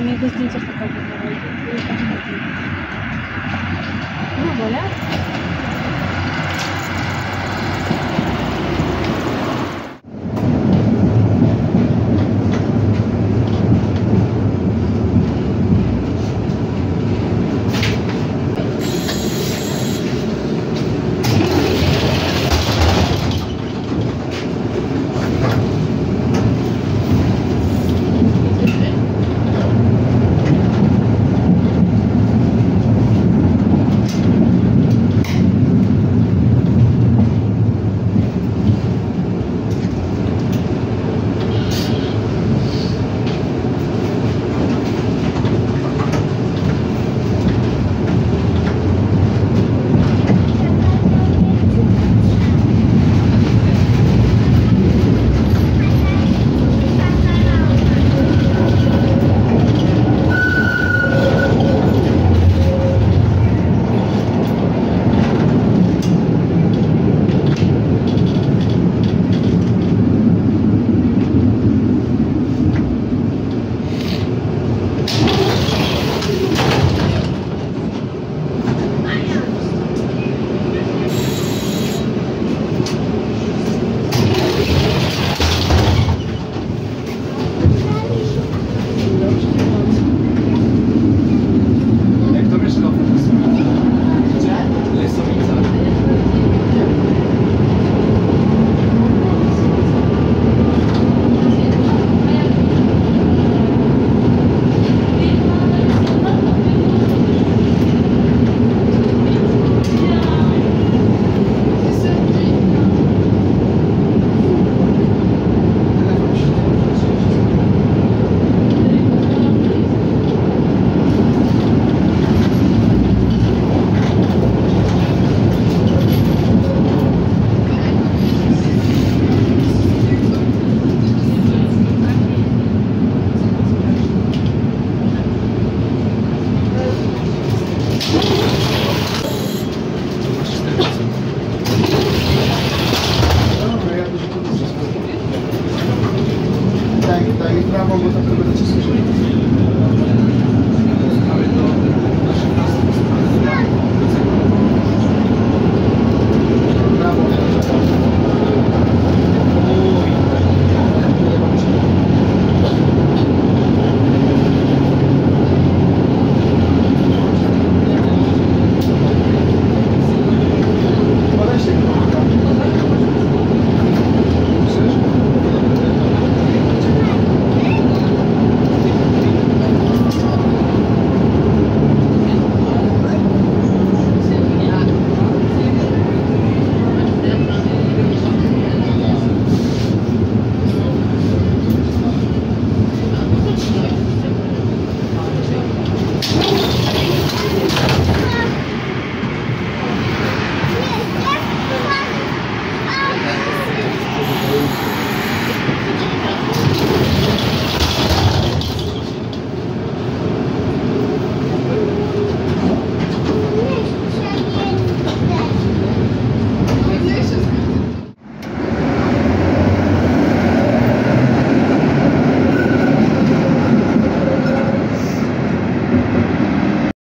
мне без денег что-то Ну, voilà.